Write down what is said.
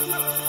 Oh.